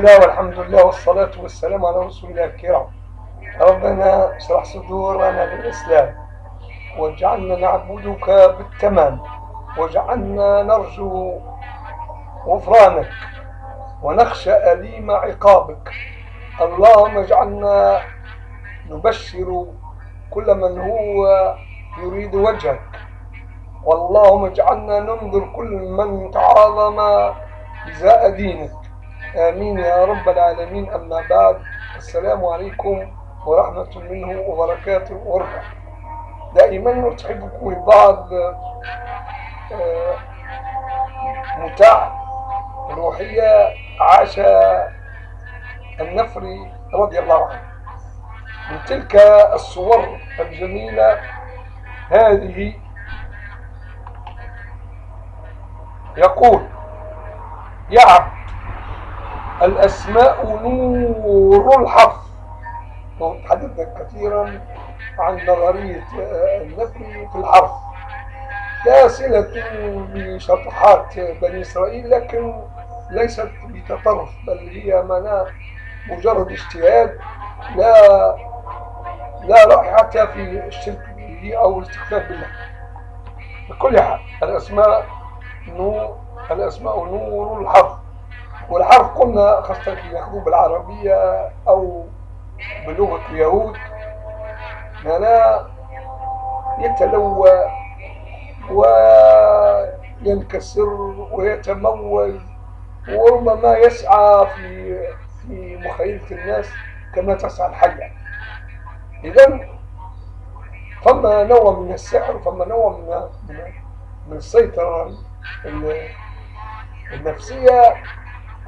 الله والحمد لله والصلاة والسلام على رسول الله الكرام. ربنا اشرح صدورنا للإسلام واجعلنا نعبدك بالتمام واجعلنا نرجو غفرانك ونخشى أليم عقابك. اللهم اجعلنا نبشر كل من هو يريد وجهك. واللهم اجعلنا ننظر كل من تعاظم إزاء دينك. آمين يا رب العالمين. أما بعد السلام عليكم ورحمة منه وبركاته. ورحمة. دائما نرحبكم ببعض آه، متاع روحية عاش النفري رضي الله عنه. من تلك الصور الجميلة هذه يقول يا عبد الأسماء نور الحرف. تحدثنا كثيرا عن نظرية النفي في الحرف. لا صلة بشطحات بني إسرائيل لكن ليست بتطرف بل هي معناها مجرد اجتهاد. لا لا رائحة في الشرك به أو الاستخفاف بالله. بكل حال الأسماء نور الأسماء نور الحرف. والحرف قلنا خاصة في ياخذوه بالعربية أو بلغة اليهود معناه يتلوى وينكسر ويتموز وربما يسعى في في مخيلة الناس كما تسعى الحية. إذا فما نوع من السحر فما نوع من من السيطرة النفسية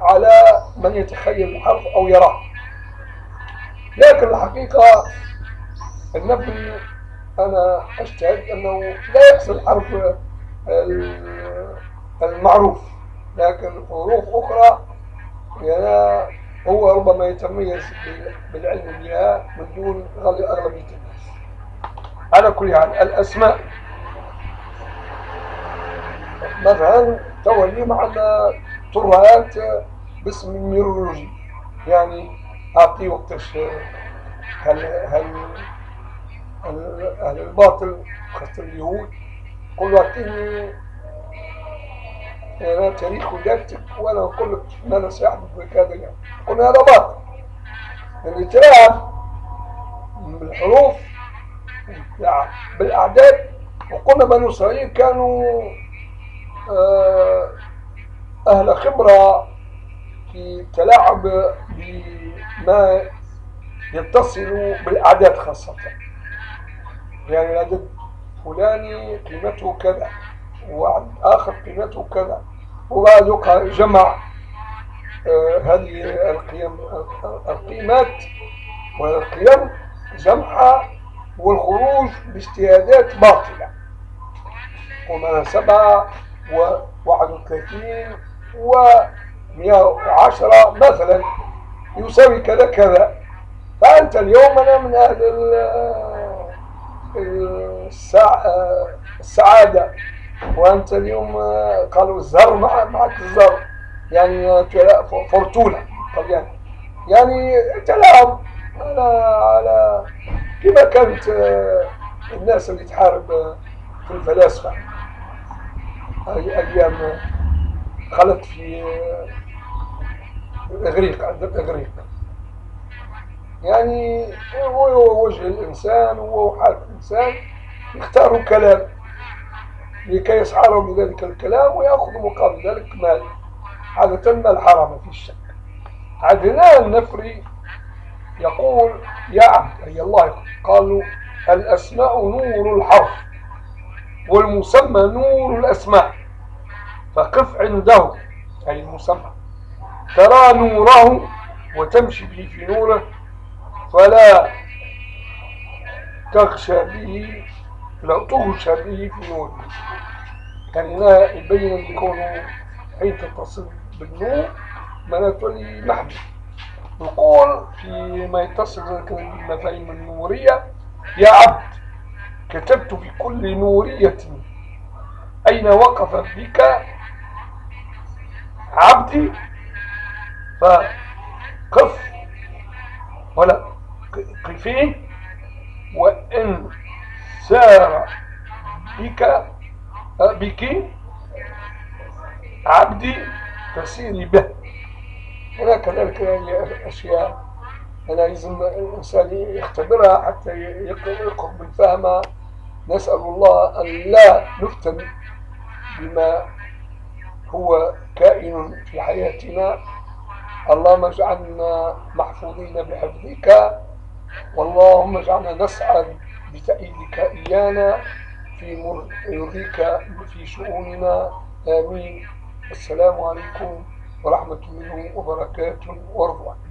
على من يتخيل الحرف أو يراه. لكن الحقيقة النفي أنا أجتهد أنه لا يقصد الحرف المعروف لكن حروف أخرى يعني هو ربما يتميز بالعلم بها من دون أغلبية الناس على كل حال الأسماء. مثلا تولي معنا ترهات باسم ميرولوجي يعني أعطي وقتش هل هل أهل الباطل خاصة اليهود؟ قل أعطيني أنا تاريخ ولادتك وأنا أقول لك ماذا سيحدث بك هذا اليوم. قلنا هذا باطل. الاتيان بالحروف بالأعداد وقلنا بنو إسرائيل كانوا أهل خبرة في التلاعب بما يتصل بالأعداد خاصة. يعني العدد فلاني قيمته كذا وعدد آخر قيمته كذا. وبعد جمع آه، هذه القيم القيمات والقيم جمعها والخروج باجتهادات باطلة. ومناسبة 30 و110 مثلا يساوي كذا كذا. فأنت اليوم أنا من أهل السعادة. وأنت اليوم قالوا الزر معك الزر. يعني فرتولة يعني يعني تلعب على على كما كانت الناس اللي تحارب في الفلاسفة أيام خلت في الإغريق عند الإغريق يعني هو وجه الإنسان هو حال الإنسان يختاروا كلام. لكي يسعروا بذلك الكلام ويأخذوا مقابل ذلك مال. عادة مال حرام في الشك عدنان النفري يقول يا عبد أي الله قالوا الأسماء نور الحرف والمسمى نور الأسماء. فقف عنده أي المسمى ترى نوره وتمشي به في نوره فلا تغشى به لا تغشى به في نوره. يعني لا يبين بكونه حين تتصل بالنور ما تولي محمد نقول فيما يتصل بالمفاهيم النورية يا عبد كتبت بكل نورية أين وقف بك؟ عبدي قف ولا قفي وإن سار بك بك عبدي فسيري به. هنا كذلك أشياء أنا لازم الإنسان يختبرها حتى يقوم بالفهم. نسأل الله أن لا نفتن بما هو كائن في حياتنا. اللهم اجعلنا محفوظين بحفظك. واللهم اجعلنا نسعد بتأييدك إيانا في يرضيك في شؤوننا. آمين. السلام عليكم ورحمة الله وبركاته. ورضوانه